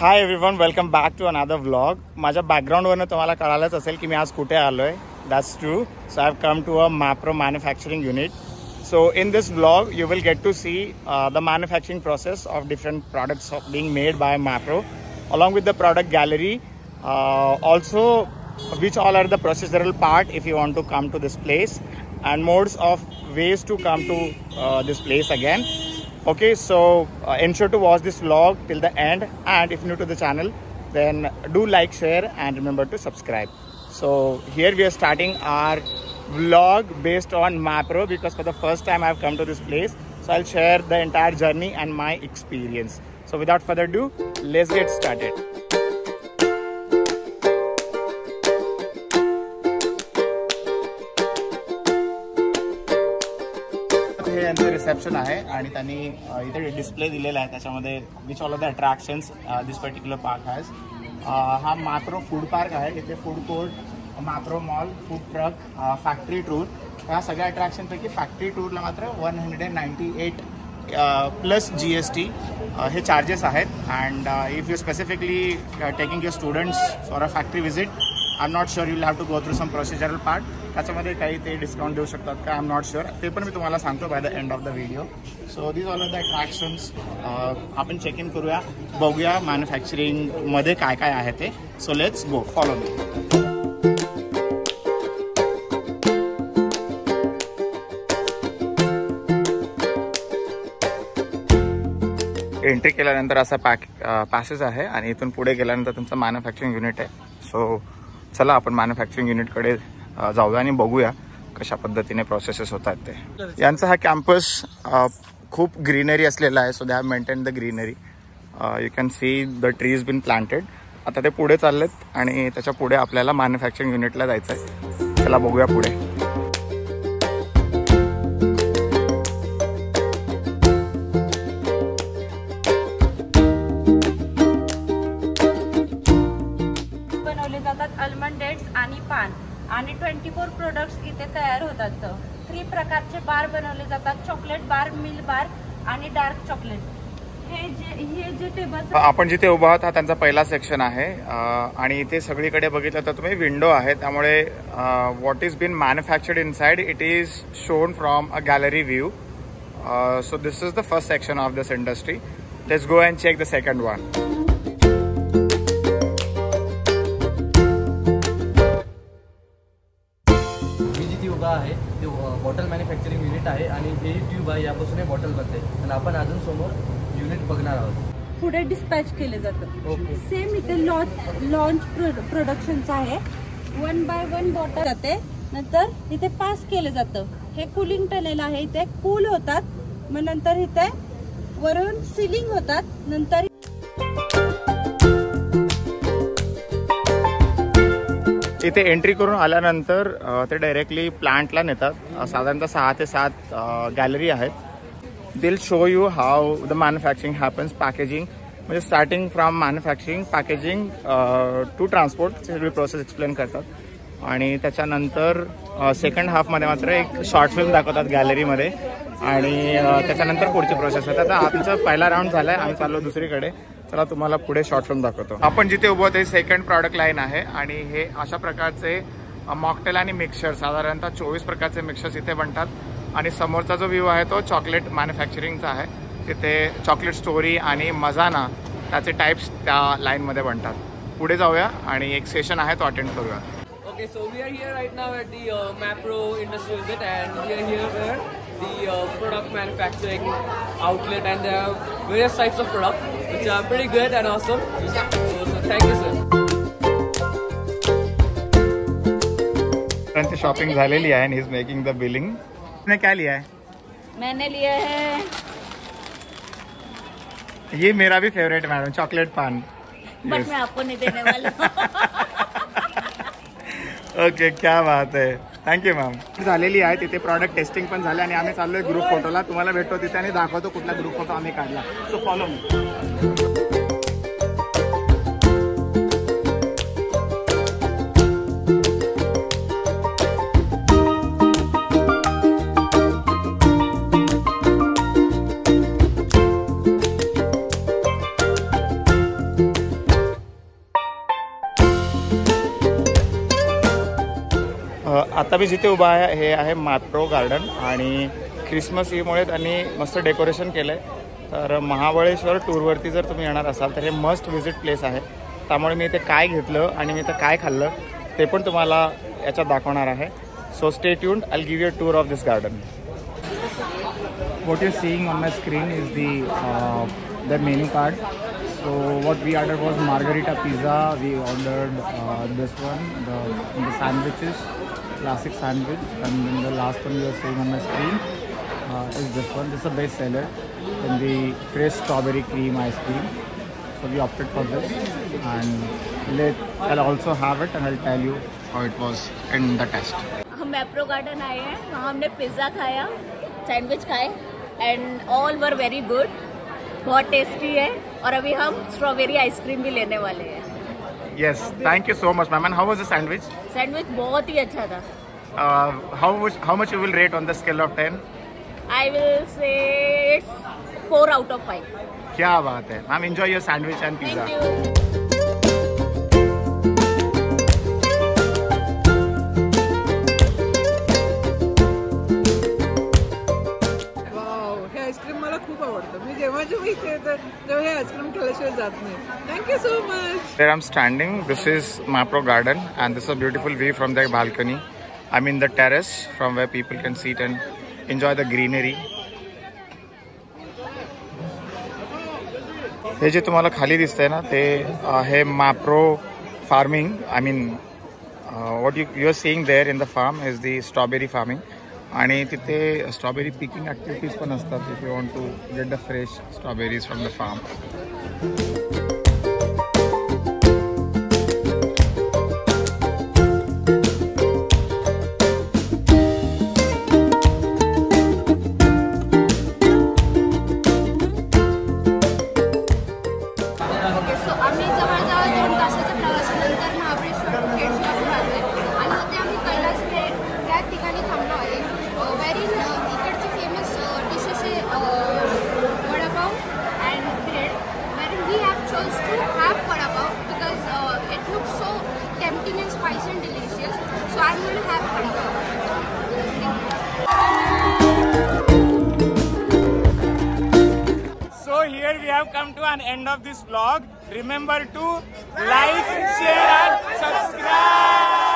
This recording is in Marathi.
hi everyone welcome back to another vlog माझ्या बॅकग्राऊंडवरनं तुम्हाला कळालंच असेल की मी आज कुठे आलो आहे that's true so I have come to a Mapro manufacturing unit so in this vlog you will get to see the manufacturing process of different products of being made by Mapro along with the product gallery uh, also which all are the procedural part if you want to come to this place and modes of ways to come to uh, this place again okay so uh, ensure to watch this vlog till the end and if new to the channel then do like share and remember to subscribe. So here we are starting our vlog based on Mapro because for the first time I've come to this place. So I'll share the entire journey and my experience. So without further ado let's get started हे यांचं रिसेप्शन आहे आणि त्यांनी इथे डिस्प्ले दिलेला आहे. त्याच्यामध्ये which all of the attractions this particular park has हा माप्रो फूड पार्क आहे. इथे food court Mapro mall food truck factory tour ह्या सगळ्या अट्रॅक्शनपैकी फॅक्टरी टूरला मात्र one hundred and ninety eight plus G S T हे चार्जेस आहेत. And if you specifically taking your students for a factory visit I am not sure you have to go through some procedural part त्याच्यामध्ये काही ते डिस्काउंट देऊ शकतात का? आय एम नॉट शुअर ते पण मी तुम्हाला सांगतो by the end of the video so these all of the attractions आपण चेक इन करूया. बघूया मॅन्युफॅक्चरिंगमध्ये काय काय आहे ते. So let's go follow me entry केल्यानंतर असा पॅक पॅसेज आहे आणि इथून पुढे गेल्यानंतर तुमचं मॅन्युफॅक्चरिंग युनिट आहे. सो चला आपण मॅन्युफॅक्चरिंग युनिटकडे जाऊया आणि बघूया कशा पद्धतीने प्रोसेसेस होत आहेत ते. यांचा हा कॅम्पस खूप ग्रीनरी असलेला आहे so they have maintain the greenery you can see the trees been planted आता ते पुढे चाललेत आणि त्याच्या पुढे आपल्याला मॅन्युफॅक्चरिंग युनिटला जायचं आहे त्याला बघूया पुढे. प्रोडक्ट्स इथे तयार होतात थ्री प्रकारचे बार बनवले जातात. चॉकलेट बार मिल बार आणि डार्क चॉकलेट हे जे हे जे टेबल आपण जिथे उभा आहोत हा त्यांचा पहिला सेक्शन आहे. आणि इथे सगळीकडे बघितलं तर तुम्ही विंडो आहे त्यामुळे what is been manufactured inside it is shown from a gallery view so this is the first section of this industry let's go and check the second one आहे यापासून हे बॉटल बनते. आणि आपण अजून समोर युनिट बघणार आहोत. पुढे डिस्पॅच केले जातं. सेम इथे लॉन्च लॉन्च प्रोडक्शनचं आहे. वन बाय वन बॉटल जाते. नंतर इथे पास केलं जातं. हे कुलिंग टनेल आहे. इथे कूल होतात. मग नंतर इथे वरून सिलिंग होतात. नंतर इथे एंट्री करून आल्यानंतर ते डायरेक्टली प्लांटला नेतात. साधारणतः सहा ते सात गॅलरी आहेत. They'll show you how the manufacturing happens packaging म्हणजे starting from manufacturing packaging to transport सगळी प्रोसेस एक्सप्लेन करतात. आणि त्याच्यानंतर सेकंड हाफमध्ये मात्र एक शॉर्ट फिल्म दाखवतात गॅलरीमध्ये आणि त्याच्यानंतर पुढची प्रोसेस होतात आता आमचा पहिला राऊंड झाला आहे आम्ही चाललो दुसरीकडे. चला तुम्हाला पुढे शॉर्ट फिल्म दाखवतो. आपण जिथे उभं ते सेकंड प्रॉडक्ट लाईन आहे आणि हे अशा प्रकारचे मॉकटेल आणि मिक्सर साधारणतः चोवीस प्रकारचे मिक्सर्स इथे बनतात. आणि समोरचा जो व्ह्यू आहे तो चॉकलेट मॅन्युफॅक्चरिंगचा आहे. तिथे चॉकलेट स्टोरी आणि मजाना त्याचे टाईप्स त्या लाईनमध्ये बनतात. पुढे जाऊया आणि एक सेशन आहे तो अटेंड करूया. Okay so we are here right now at the Mapro industry visit and we are here the uh, product manufacturing outlet, and there are various types of product which are pretty good and awesome. So, so thank you, sir. त्यांची शॉपिंग झालेली आहे आणि इज़ मेकिंग द बिलिंग ने क्या लिया है मैंने लिए है ये मेरा भी favourite madam chocolate paan but yes. मैं आपको नहीं देने वाला ओके okay, क्या बात आहे थँक्यू मॅम झालेली आहे तिथे प्रॉडक्ट टेस्टिंग पण झाले आणि आम्ही चाललोय ग्रुप फोटोला तुम्हाला भेटतो तिथे आणि दाखवतो कुठला ग्रुप फोटो आम्ही काढला. सो फॉलो मी आता मी जिथे उभा आहे हे आहे मॅप्रो गार्डन आणि ख्रिसमस ईमुळे त्यांनी मस्त डेकोरेशन केलं आहे तर महाबळेश्वर टूरवरती जर तुम्ही येणार असाल तर हे मस्ट व्हिजिट प्लेस आहे. त्यामुळे मी इथे काय घेतलं आणि मी इथं काय खाल्लं ते पण तुम्हाला याच्यात दाखवणार आहे. So stay tuned I give you tour of this garden what you're seeing on my screen is the uh, the menu card. So what we ordered was margarita pizza. We ordered uh, this one, the, the sandwiches, classic sandwich, and then the last one you're seeing on my screen uh, is this one. This is a best seller. Then the fresh strawberry cream ice cream. So we opted for this, and let I'll also have it, and I'll tell you how it was in the test. हम मैप्रो गार्डन आए हैं वहाँ हमने पिज़्ज़ा खाया सैंडविच खाए and all were very good बहुत टेस्टी है और अभी हम स्ट्रॉबेरी आइसक्रीम भी लेने वाले हैं Yes, thank you so much, ma'am. And how was the sandwich? Sandwich बहुत ही अच्छा था Uh, how much how much you will rate on the scale of 10 I will say it's four out of five क्या बात है ma'am enjoy your sandwich and pizza ice cream मला खूप आवडतं मी जेव्हा जेव्हा इथे येतं तेव्हा हे आईस्क्रीम खाल्ल्याशिवाय जात नाही thank you so much Where I'm standing, this is Mapro Garden, and this is a beautiful view from their balcony. I'm in the terrace from where people can sit and enjoy the greenery. हे जे तुम्हाला खाली दिसतंय ना ते आहे Mapro farming I mean what you you are seeing there in the farm is the strawberry farming आणि तिथे स्ट्रॉबेरी पिकिंग ॲक्टिव्हिटीज पण असतात if you want to get the fresh strawberries from the farm have come to an end of this vlog. Remember to like, share and subscribe.